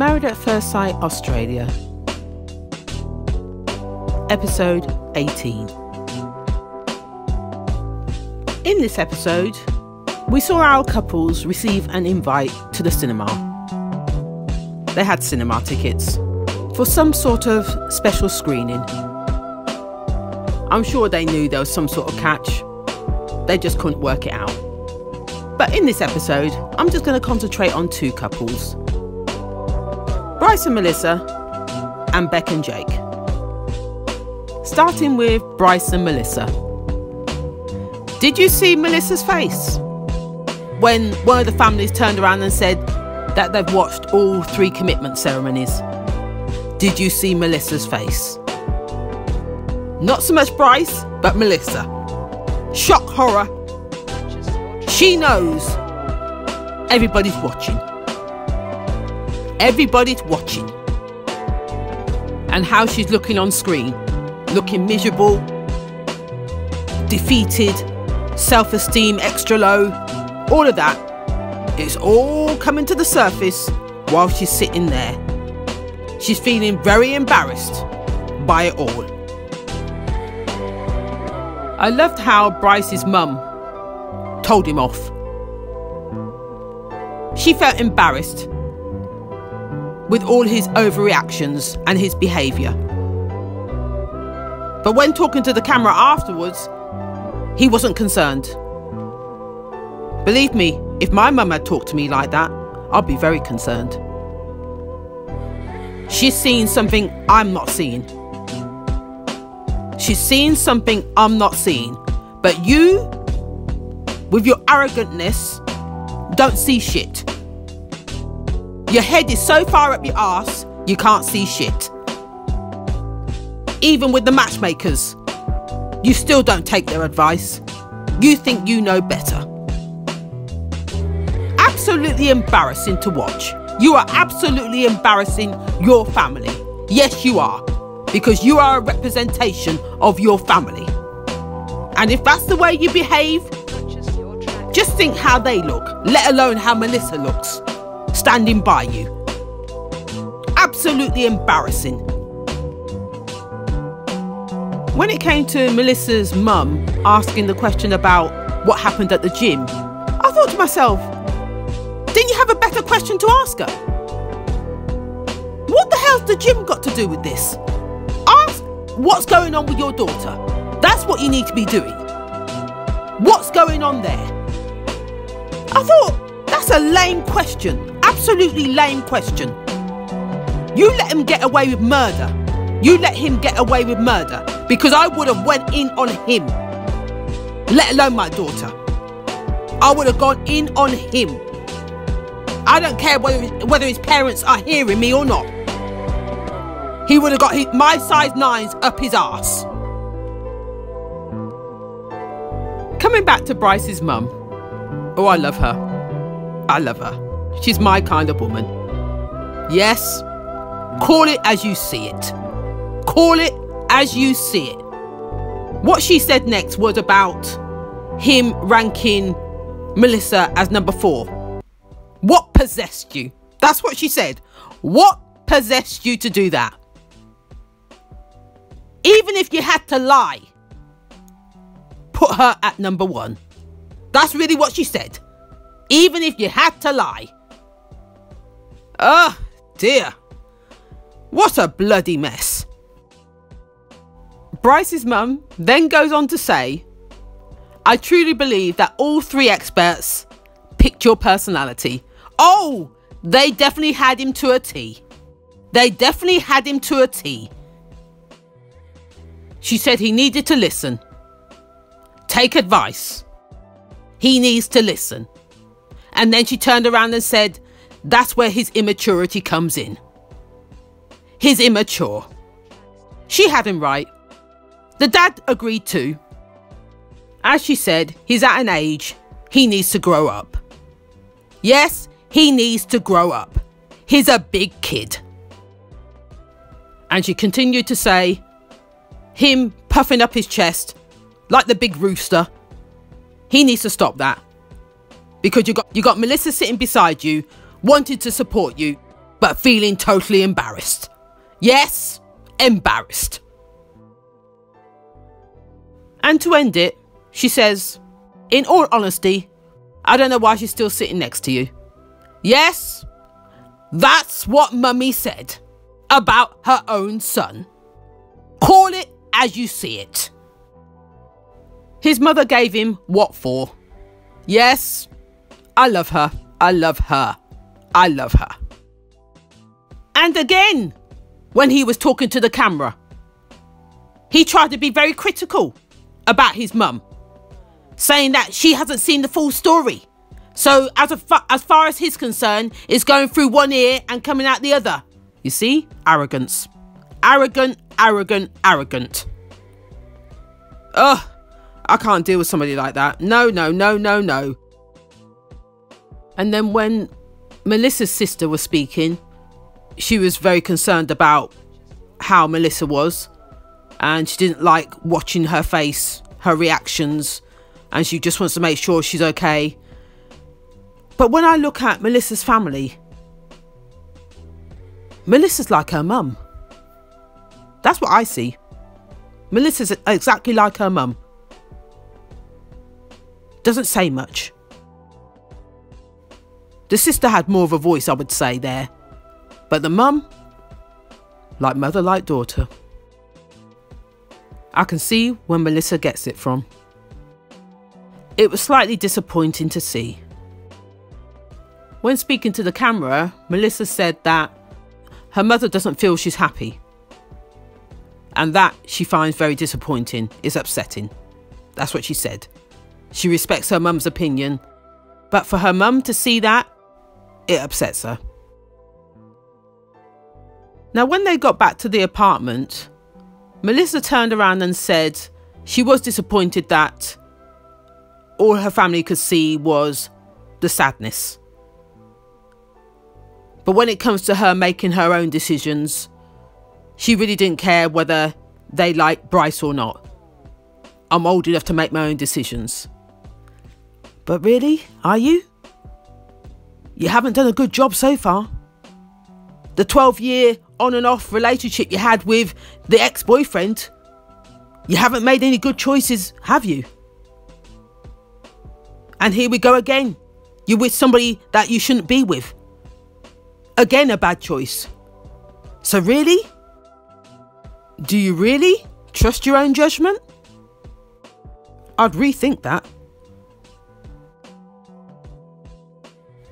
Married at First Sight Australia, episode 18. In this episode, we saw our couples receive an invite to the cinema. They had cinema tickets for some sort of special screening. I'm sure they knew there was some sort of catch, they just couldn't work it out. But in this episode, I'm just going to concentrate on two couples Bryce and Melissa, and Beck and Jake. Starting with Bryce and Melissa. Did you see Melissa's face? When one of the families turned around and said that they've watched all three commitment ceremonies. Did you see Melissa's face? Not so much Bryce, but Melissa. Shock horror. She knows everybody's watching. Everybody's watching. And how she's looking on screen. Looking miserable, defeated, self esteem extra low, all of that. It's all coming to the surface while she's sitting there. She's feeling very embarrassed by it all. I loved how Bryce's mum told him off. She felt embarrassed with all his overreactions and his behaviour. But when talking to the camera afterwards, he wasn't concerned. Believe me, if my mum had talked to me like that, I'd be very concerned. She's seen something I'm not seeing. She's seen something I'm not seeing. But you, with your arrogantness, don't see shit. Your head is so far up your ass, you can't see shit. Even with the matchmakers, you still don't take their advice. You think you know better. Absolutely embarrassing to watch. You are absolutely embarrassing your family. Yes, you are. Because you are a representation of your family. And if that's the way you behave, just think how they look, let alone how Melissa looks standing by you. Absolutely embarrassing. When it came to Melissa's mum asking the question about what happened at the gym, I thought to myself, didn't you have a better question to ask her? What the hell's the gym got to do with this? Ask what's going on with your daughter. That's what you need to be doing. What's going on there? I thought that's a lame question absolutely lame question. You let him get away with murder. You let him get away with murder because I would have went in on him. Let alone my daughter. I would have gone in on him. I don't care whether, whether his parents are hearing me or not. He would have got his, my size nines up his ass. Coming back to Bryce's mum. Oh, I love her. I love her. She's my kind of woman. Yes, call it as you see it. Call it as you see it. What she said next was about him ranking Melissa as number four. What possessed you? That's what she said. What possessed you to do that? Even if you had to lie, put her at number one. That's really what she said. Even if you had to lie. Oh, dear. What a bloody mess. Bryce's mum then goes on to say, I truly believe that all three experts picked your personality. Oh, they definitely had him to a T. They definitely had him to a T. She said he needed to listen. Take advice. He needs to listen. And then she turned around and said, that's where his immaturity comes in. He's immature. She had him right. The dad agreed too. As she said, he's at an age he needs to grow up. Yes, he needs to grow up. He's a big kid. And she continued to say, him puffing up his chest like the big rooster. He needs to stop that. Because you got you got Melissa sitting beside you wanted to support you. but feeling totally embarrassed. Yes, embarrassed. And to end it, she says, In all honesty, I don't know why she's still sitting next to you. Yes, that's what Mummy said about her own son. Call it as you see it. His mother gave him what for? Yes, I love her. I love her. I love her. And again, when he was talking to the camera, he tried to be very critical about his mum, saying that she hasn't seen the full story. So, as, fa- as far as he's concerned, it's going through one ear and coming out the other. You see? Arrogance. Arrogant, arrogant, arrogant. Ugh, I can't deal with somebody like that. No, no, no, no, no. And then when Melissa's sister was speaking, she was very concerned about how Melissa was. And she didn't like watching her face, her reactions. And she just wants to make sure she's okay. But when I look at Melissa's family, Melissa's like her mum. That's what I see. Melissa's exactly like her mum. Doesn't say much. The sister had more of a voice, I would say, there. But the mum, like mother, like daughter. I can see where Melissa gets it from. It was slightly disappointing to see. When speaking to the camera, Melissa said that her mother doesn't feel she's happy. And that she finds very disappointing, is upsetting. That's what she said. She respects her mum's opinion, but for her mum to see that, it upsets her. Now, when they got back to the apartment, Melissa turned around and said she was disappointed that all her family could see was the sadness. But when it comes to her making her own decisions, she really didn't care whether they liked Bryce or not. I'm old enough to make my own decisions. But really, are you? You haven't done a good job so far. The 12 year on and off relationship you had with the ex boyfriend, you haven't made any good choices, have you? And here we go again. You're with somebody that you shouldn't be with. Again, a bad choice. So, really? Do you really trust your own judgment? I'd rethink that.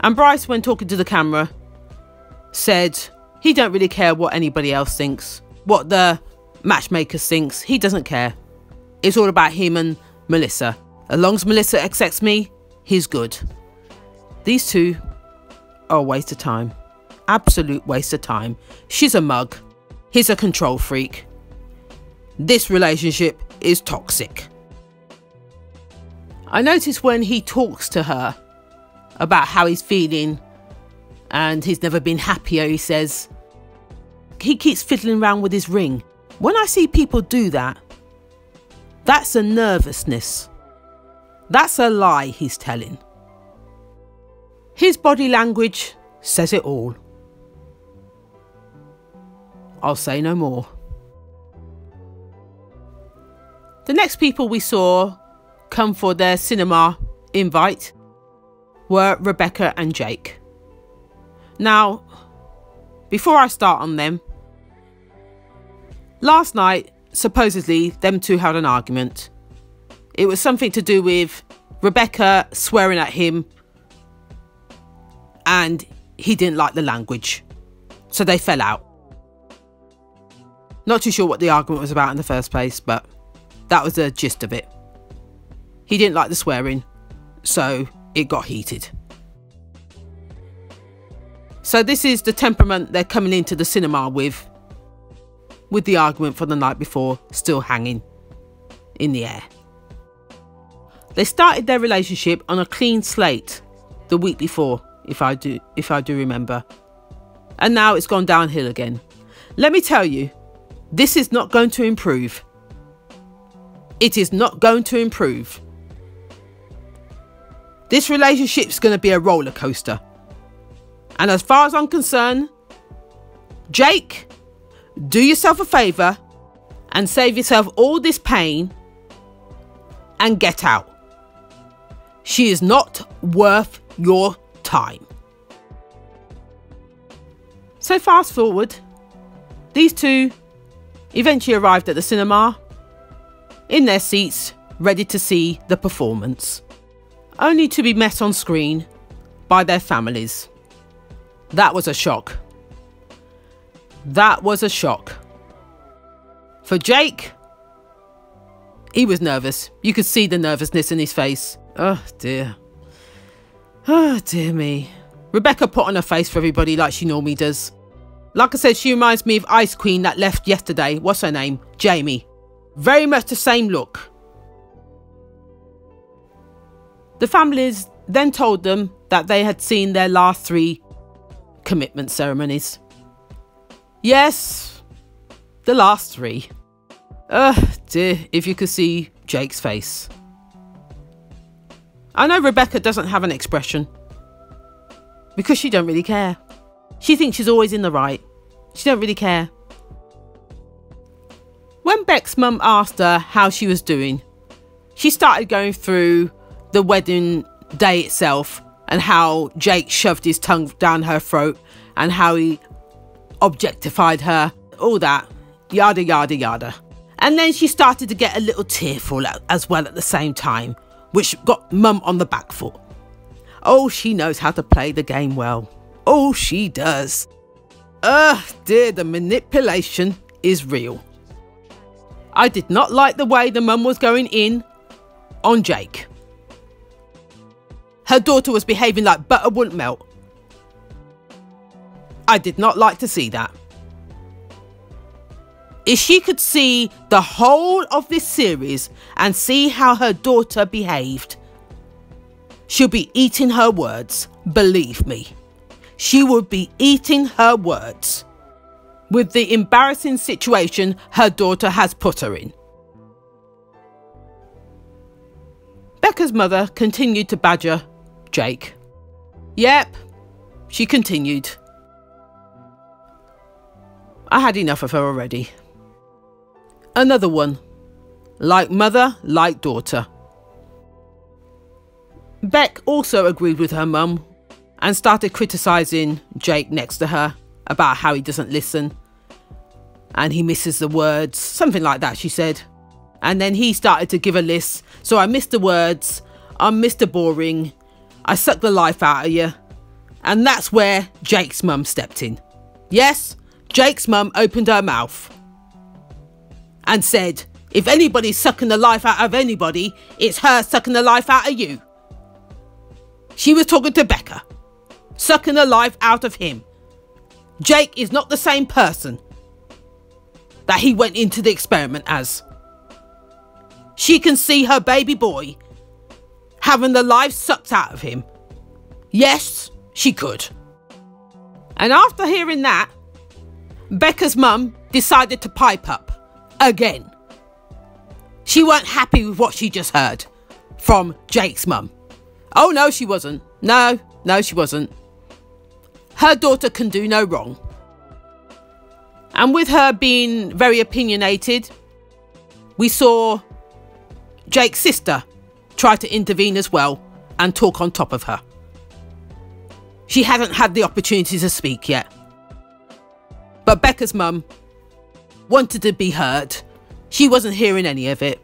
And Bryce, when talking to the camera, said he don't really care what anybody else thinks, what the matchmaker thinks. He doesn't care. It's all about him and Melissa. As long as Melissa accepts me, he's good. These two are a waste of time absolute waste of time. She's a mug. He's a control freak. This relationship is toxic. I notice when he talks to her about how he's feeling and he's never been happier, he says, he keeps fiddling around with his ring. When I see people do that, that's a nervousness. That's a lie he's telling. His body language says it all. I'll say no more. The next people we saw come for their cinema invite were Rebecca and Jake. Now, before I start on them, last night, supposedly, them two had an argument. It was something to do with Rebecca swearing at him and he didn't like the language. So they fell out. Not too sure what the argument was about in the first place, but that was the gist of it. He didn't like the swearing, so it got heated. So this is the temperament they're coming into the cinema with, with the argument from the night before still hanging in the air. They started their relationship on a clean slate the week before, if I do if I do remember. And now it's gone downhill again. Let me tell you, this is not going to improve. It is not going to improve. This relationship's going to be a roller coaster. And as far as I'm concerned, Jake, do yourself a favour and save yourself all this pain and get out. She is not worth your time. So, fast forward, these two eventually arrived at the cinema in their seats, ready to see the performance, only to be met on screen by their families. That was a shock. That was a shock. For Jake, he was nervous. You could see the nervousness in his face. Oh dear. Oh dear me. Rebecca put on her face for everybody like she normally does. Like I said, she reminds me of Ice Queen that left yesterday. What's her name? Jamie. Very much the same look. The families then told them that they had seen their last three commitment ceremonies. Yes, the last three. Ugh, dear, if you could see Jake's face. I know Rebecca doesn't have an expression because she don't really care. She thinks she's always in the right. She don't really care. When Beck's mum asked her how she was doing, she started going through the wedding day itself and how Jake shoved his tongue down her throat and how he objectified her, all that, yada, yada, yada. And then she started to get a little tearful as well at the same time, which got mum on the back foot. Oh, she knows how to play the game well. Oh, she does. Ugh, dear, the manipulation is real. I did not like the way the mum was going in on Jake. Her daughter was behaving like butter wouldn't melt. I did not like to see that. If she could see the whole of this series and see how her daughter behaved, she'll be eating her words, believe me. She would be eating her words with the embarrassing situation her daughter has put her in. Becca's mother continued to badger Jake. Yep, she continued. I had enough of her already. Another one. Like mother, like daughter. Beck also agreed with her mum and started criticising Jake next to her about how he doesn't listen and he misses the words, something like that, she said. And then he started to give a list. So I missed the words, I'm Mr. Boring, I sucked the life out of you. And that's where Jake's mum stepped in. Yes, Jake's mum opened her mouth and said, If anybody's sucking the life out of anybody, it's her sucking the life out of you. She was talking to Becca, sucking the life out of him. Jake is not the same person that he went into the experiment as. She can see her baby boy having the life sucked out of him. Yes, she could. And after hearing that, Becca's mum decided to pipe up again. She weren't happy with what she just heard from Jake's mum. Oh, no, she wasn't. No, no, she wasn't. Her daughter can do no wrong. And with her being very opinionated, we saw Jake's sister try to intervene as well and talk on top of her. She hasn't had the opportunity to speak yet. But Becca's mum wanted to be heard. She wasn't hearing any of it.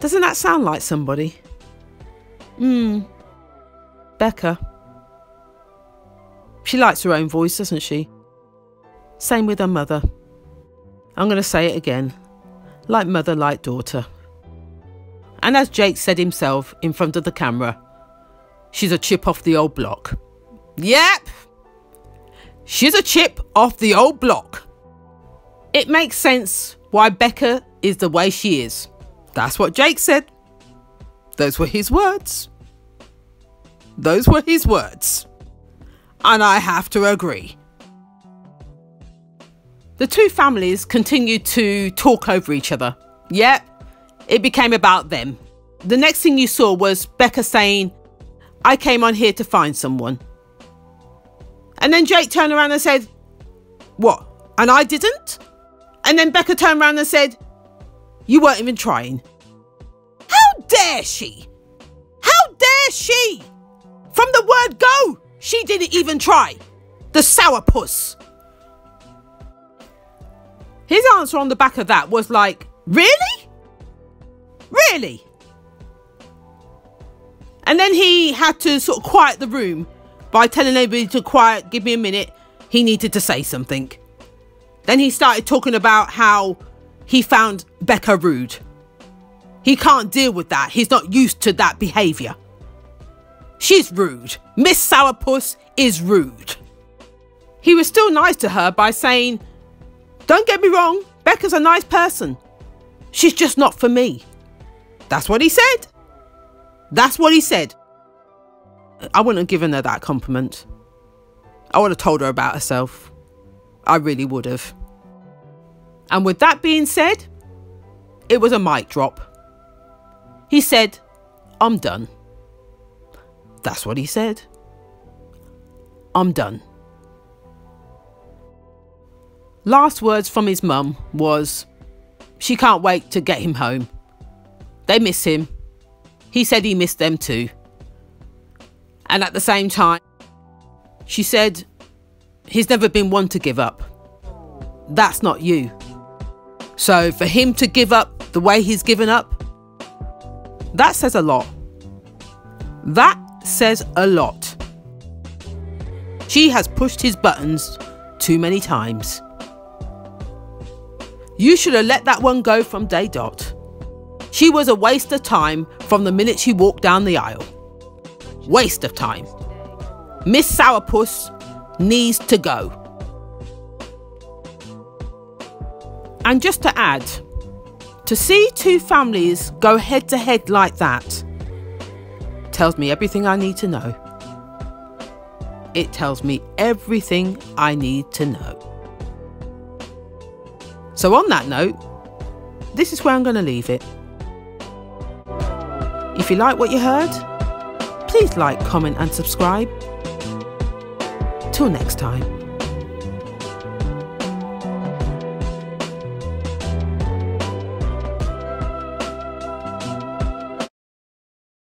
Doesn't that sound like somebody? Hmm. Becca. She likes her own voice, doesn't she? Same with her mother. I'm going to say it again. Like mother, like daughter. And as Jake said himself in front of the camera, she's a chip off the old block. Yep, She's a chip off the old block. It makes sense why Becca is the way she is. That's what Jake said. Those were his words. Those were his words. And I have to agree. The two families continued to talk over each other. Yep, it became about them. The next thing you saw was Becca saying, I came on here to find someone. And then Jake turned around and said, What? And I didn't? And then Becca turned around and said, You weren't even trying. How dare she? How dare she? From the word go, she didn't even try. The sourpuss. His answer on the back of that was like, Really? Really? And then he had to sort of quiet the room by telling everybody to quiet, give me a minute. He needed to say something. Then he started talking about how he found Becca rude. He can't deal with that. He's not used to that behaviour. She's rude. Miss Sourpuss is rude. He was still nice to her by saying, Don't get me wrong, Becca's a nice person. She's just not for me. That's what he said. That's what he said. I wouldn't have given her that compliment. I would have told her about herself. I really would have. And with that being said, it was a mic drop. He said, I'm done. That's what he said. I'm done. Last words from his mum was, she can't wait to get him home. They miss him. He said he missed them too. And at the same time, she said, he's never been one to give up. That's not you. So for him to give up the way he's given up, that says a lot. That says a lot. She has pushed his buttons too many times. You should have let that one go from day dot. She was a waste of time from the minute she walked down the aisle. Waste of time. Miss Sourpuss needs to go. And just to add, to see two families go head to head like that tells me everything I need to know. It tells me everything I need to know. So, on that note, this is where I'm going to leave it. If you like what you heard, please like, comment, and subscribe. Till next time.